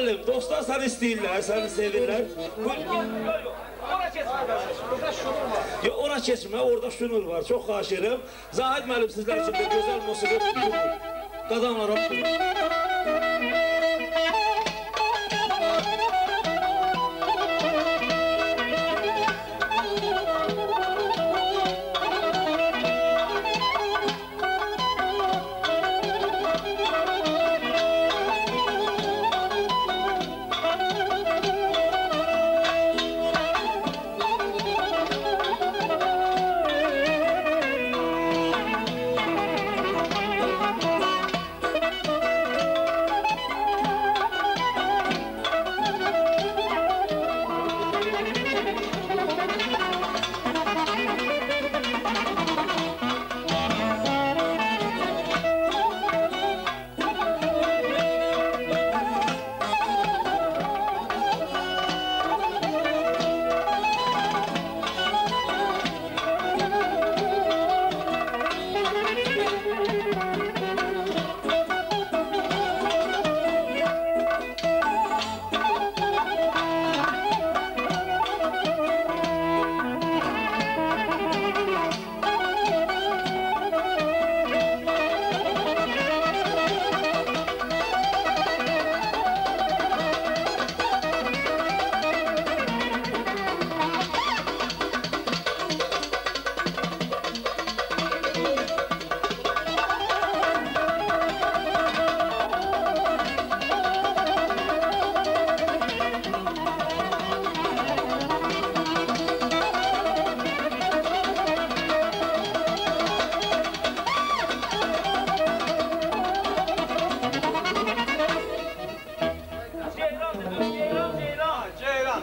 Müəllim, dostlar səni istəyirlər, səni sevirlər. Yox, ora keçmə, orada şunul var. Çox xahiş edirəm. Zahid müəllim sizlər üçün də gözəl musiqi qazanlarım. Buyurun.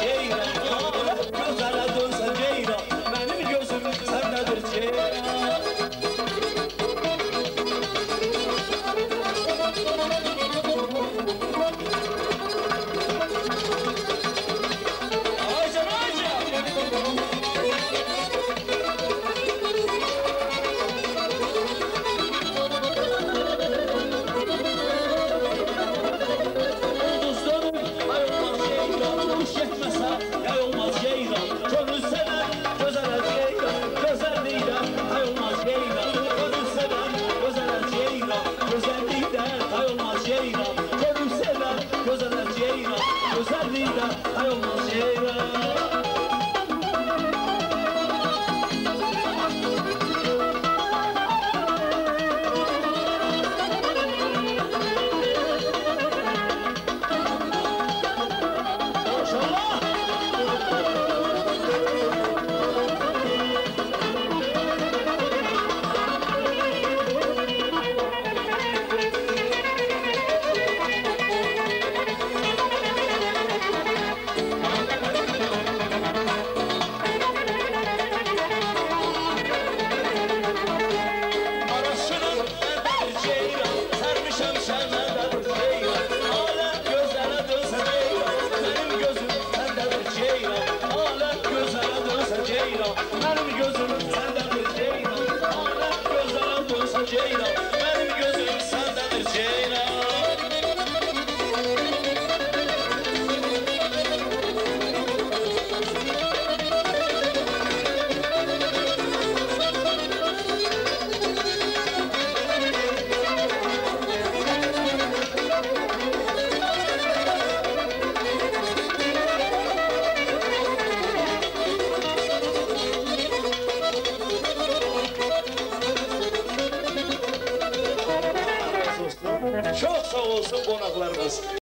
Yeah, Usadida, hay un. Angelina. são bons nas largas.